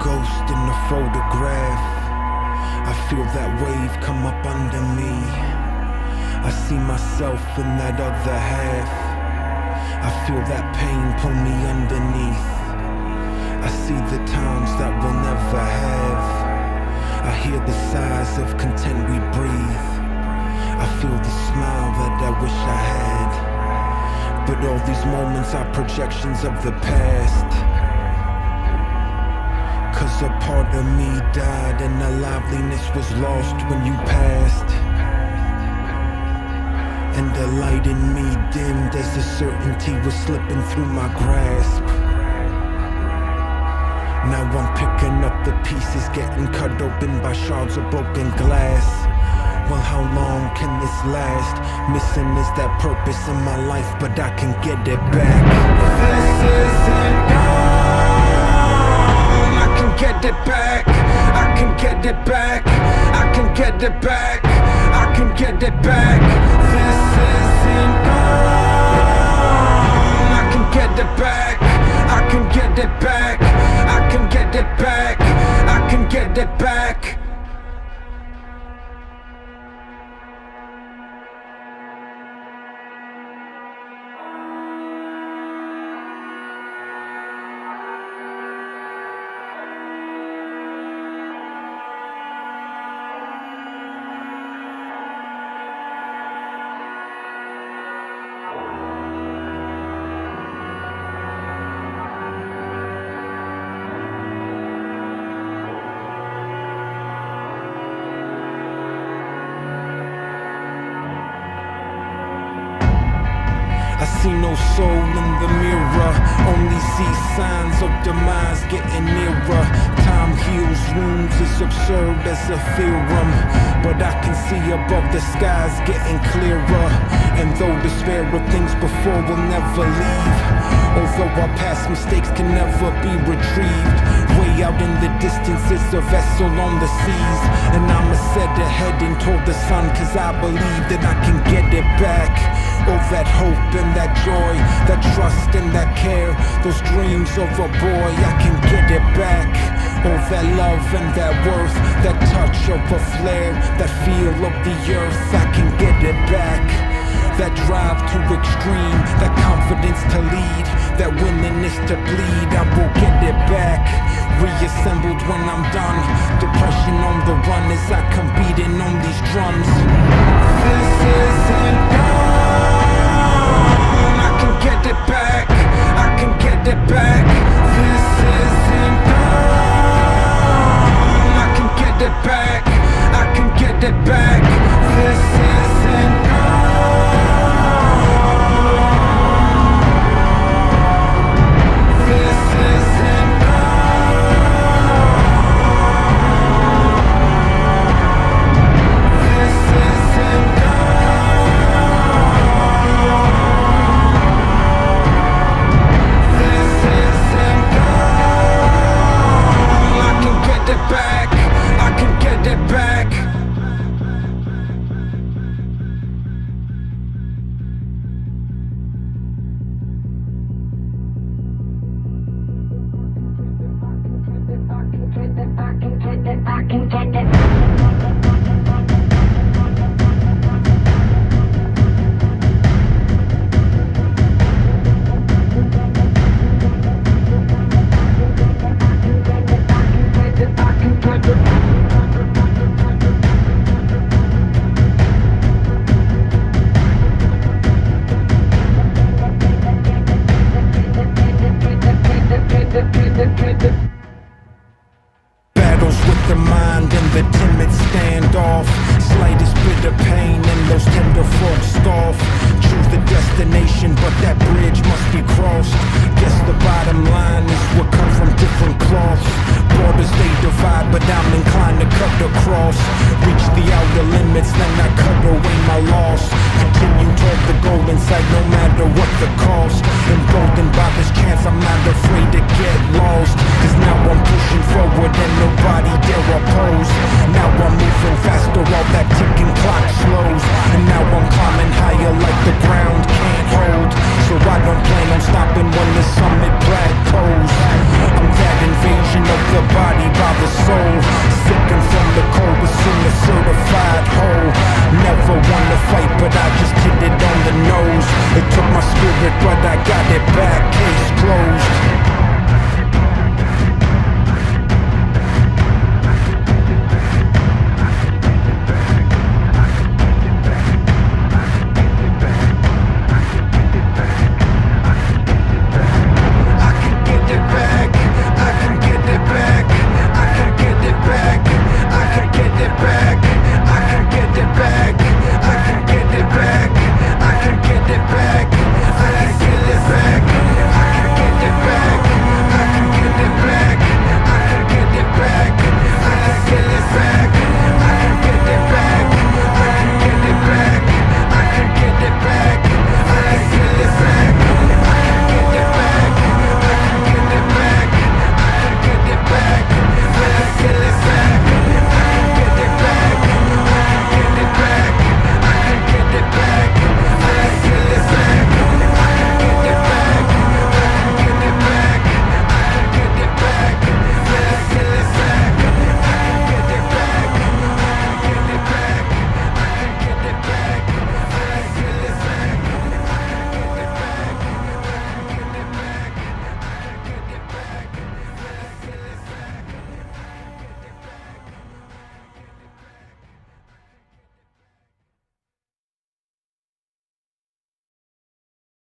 ghost in the photograph. I feel that wave come up under me. I see myself in that other half. I feel that pain pull me underneath. I see the times that we'll never have. I hear the sighs of content we breathe. I feel the smile that I wish I had. But all these moments are projections of the past. Cause a part of me died and the liveliness was lost when you passed. And the light in me dimmed as the certainty was slipping through my grasp. Now I'm picking up the pieces, getting cut open by shards of broken glass. Well, how long can this last? Missing is that purpose in my life, but I can get it back. This isn't get it back. I can get it back. I can get it back. I can get it back. This isn't gone. See no soul in the mirror, only see signs of demise getting nearer. Time heals wounds, it's absurd as a theorem. But I can see above the skies getting clearer. And though despair of things before will never leave, although our past mistakes can never be retrieved. Way out in the distance is a vessel on the seas. And I'ma set and toward the sun, cause I believe that I can get it back. All that hope and that joy, that trust and that care, those dreams of a boy, I can get it back. All that love and that worth, that touch of a flare, that feel of the earth, I can get it back. That drive to extreme, that confidence to lead, that willingness to bleed, I will get it back. Reassembled when I'm done, depression on the run as I come beating on these drums. The mind and the timid standoff. Slightest bit of pain and those tender folks scoff. Choose the destination, but that bridge must be crossed. Guess the bottom line is we're cut from different cloths. Borders they divide, but I'm inclined to cut across. Reach the outer limits, then I cut away my loss. Continue toward the goal in sight, no matter what the cost. Emboldened by this chance, I'm not afraid to get lost. Cause now I'm pushing